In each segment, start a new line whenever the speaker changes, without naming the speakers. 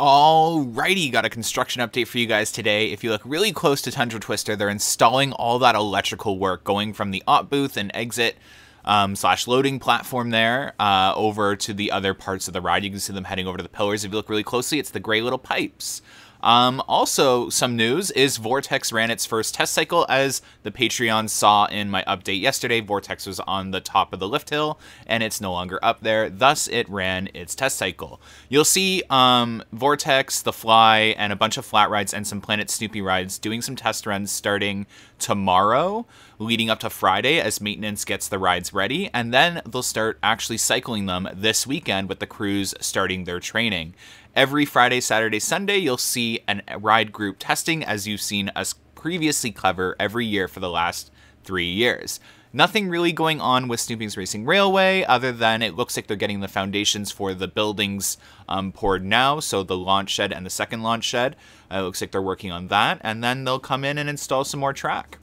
Alrighty, got a construction update for you guys today. If you look really close to Tundra Twister, they're installing all that electrical work going from the op booth and exit um, slash loading platform there uh, over to the other parts of the ride. You can see them heading over to the pillars. If you look really closely, it's the gray little pipes. Um, also, some news is Vortex ran its first test cycle. As the Patreon saw in my update yesterday, Vortex was on the top of the lift hill and it's no longer up there. Thus, it ran its test cycle. You'll see um, Vortex, The Fly, and a bunch of flat rides and some Planet Snoopy rides doing some test runs starting tomorrow, leading up to Friday as maintenance gets the rides ready. And then they'll start actually cycling them this weekend with the crews starting their training. Every Friday, Saturday, Sunday, you'll see a ride group testing as you've seen us previously cover every year for the last three years. Nothing really going on with Snoopy's Racing Railway other than it looks like they're getting the foundations for the buildings um, poured now. So the launch shed and the second launch shed. Uh, it looks like they're working on that. And then they'll come in and install some more track.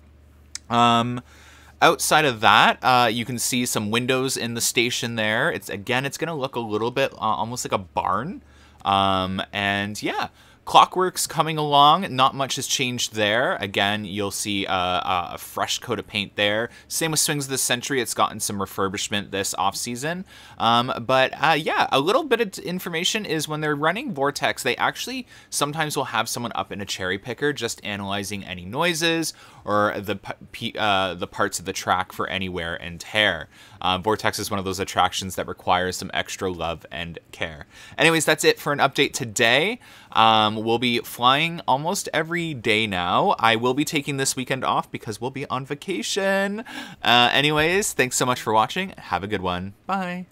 Um, outside of that, uh, you can see some windows in the station there. It's Again, it's going to look a little bit uh, almost like a barn. Um, and yeah, Klockwerks coming along, not much has changed there. Again, you'll see a, a, fresh coat of paint there. Same with Swings of the Century, it's gotten some refurbishment this off season. Um, but uh, yeah, a little bit of information is when they're running Vortex, they actually sometimes will have someone up in a cherry picker just analyzing any noises or the uh, the parts of the track for any wear and tear. Uh, Vortex is one of those attractions that requires some extra love and care. Anyways, that's it for an update today. Um, we'll be flying almost every day now. I will be taking this weekend off because we'll be on vacation. Uh, anyways, thanks so much for watching. Have a good one. Bye.